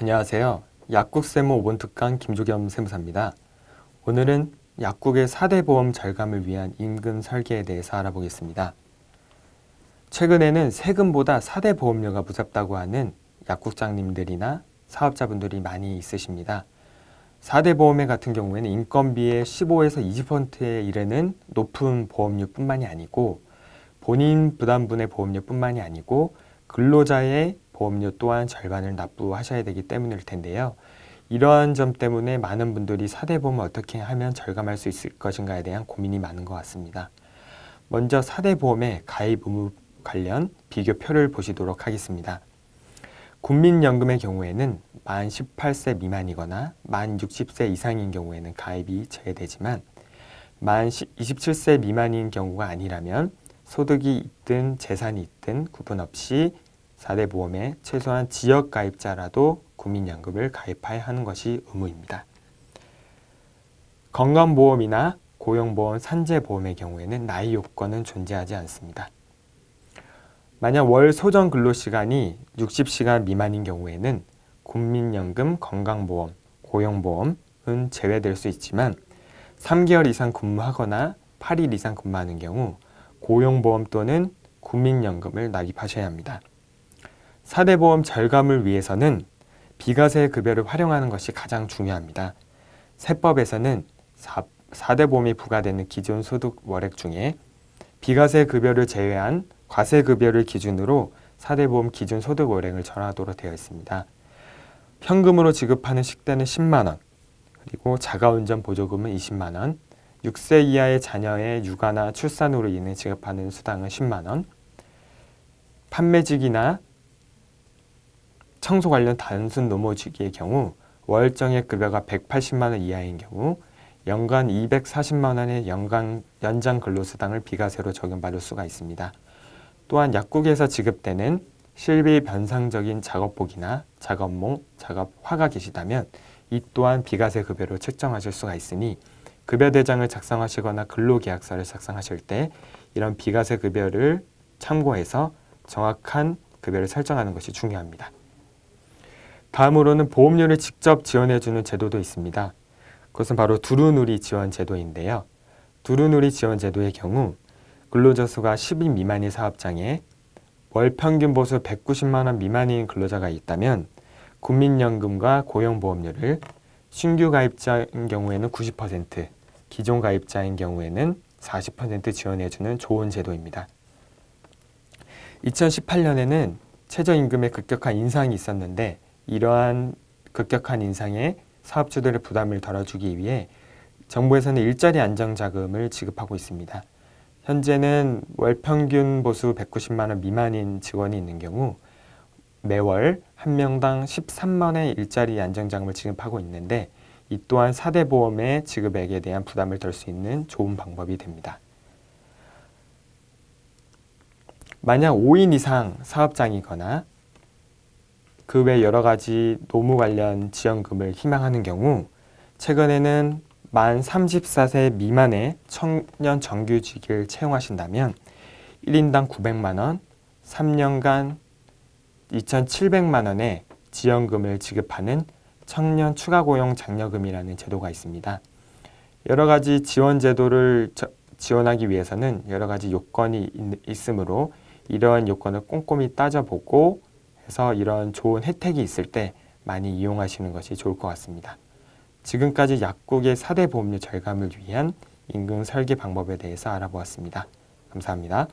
안녕하세요. 약국 세무 5번 특강 김조겸 세무사입니다. 오늘은 약국의 4대 보험 절감을 위한 임금 설계에 대해서 알아보겠습니다. 최근에는 세금보다 4대 보험료가 무섭다고 하는 약국장님들이나 사업자분들이 많이 있으십니다. 4대 보험회 같은 경우에는 인건비의 15에서 20%에 이르는 높은 보험료뿐만이 아니고 본인 부담분의 보험료뿐만이 아니고 근로자의 보험료 또한 절반을 납부하셔야 되기 때문일 텐데요. 이러한 점 때문에 많은 분들이 사대보험을 어떻게 하면 절감할 수 있을 것인가에 대한 고민이 많은 것 같습니다. 먼저 사대보험의 가입 의무 관련 비교표를 보시도록 하겠습니다. 국민연금의 경우에는 만 18세 미만이거나 만 60세 이상인 경우에는 가입이 제외되지만 만 27세 미만인 경우가 아니라면 소득이 있든 재산이 있든 구분 없이 4대 보험에 최소한 지역 가입자라도 국민연금을 가입해야 하는 것이 의무입니다. 건강보험이나 고용보험, 산재보험의 경우에는 나이 요건은 존재하지 않습니다. 만약 월 소정 근로시간이 60시간 미만인 경우에는 국민연금, 건강보험, 고용보험은 제외될 수 있지만 3개월 이상 근무하거나 8일 이상 근무하는 경우 고용보험 또는 국민연금을 납입하셔야 합니다. 4대 보험 절감을 위해서는 비과세 급여를 활용하는 것이 가장 중요합니다. 세법에서는 4, 대 보험이 부과되는 기존 소득 월액 중에 비과세 급여를 제외한 과세 급여를 기준으로 4대 보험 기준 소득 월액을 전하도록 되어 있습니다. 현금으로 지급하는 식대는 10만 원, 그리고 자가운전 보조금은 20만 원, 6세 이하의 자녀의 육아나 출산으로 인해 지급하는 수당은 10만 원, 판매직이나 청소 관련 단순 노무직의 경우 월정액 급여가 180만 원 이하인 경우 연간 240만 원의 연간 연장 근로수당을 비과세로 적용받을 수가 있습니다. 또한 약국에서 지급되는 실비 변상적인 작업복이나 작업몽, 작업화가 계시다면 이 또한 비과세 급여로 책정하실 수가 있으니 급여 대장을 작성하시거나 근로계약서를 작성하실 때 이런 비과세 급여를 참고해서 정확한 급여를 설정하는 것이 중요합니다. 다음으로는 보험료를 직접 지원해주는 제도도 있습니다. 그것은 바로 두루누리 지원 제도인데요. 두루누리 지원 제도의 경우 근로자 수가 10인 미만의 사업장에 월 평균 보수 190만 원 미만인 근로자가 있다면 국민연금과 고용보험료를 신규 가입자인 경우에는 90%, 기존 가입자인 경우에는 40% 지원해주는 좋은 제도입니다. 2018년에는 최저임금의 급격한 인상이 있었는데 이러한 급격한 인상에 사업주들의 부담을 덜어주기 위해 정부에서는 일자리 안정자금을 지급하고 있습니다. 현재는 월 평균 보수 190만 원 미만인 직원이 있는 경우 매월 한 명당 13만 원의 일자리 안정자금을 지급하고 있는데 이 또한 4대 보험의 지급액에 대한 부담을 덜 수 있는 좋은 방법이 됩니다. 만약 5인 이상 사업장이거나 그 외 여러 가지 노무 관련 지원금을 희망하는 경우 최근에는 만 34세 미만의 청년 정규직을 채용하신다면 1인당 900만 원, 3년간 2,700만 원의 지원금을 지급하는 청년 추가 고용 장려금이라는 제도가 있습니다. 여러 가지 지원 제도를 지원하기 위해서는 여러 가지 요건이 있, 으므로 이러한 요건을 꼼꼼히 따져보고 해서 이런 좋은 혜택이 있을 때 많이 이용하시는 것이 좋을 것 같습니다. 지금까지 약국의 4대 보험료 절감을 위한 임금 설계 방법에 대해서 알아보았습니다. 감사합니다.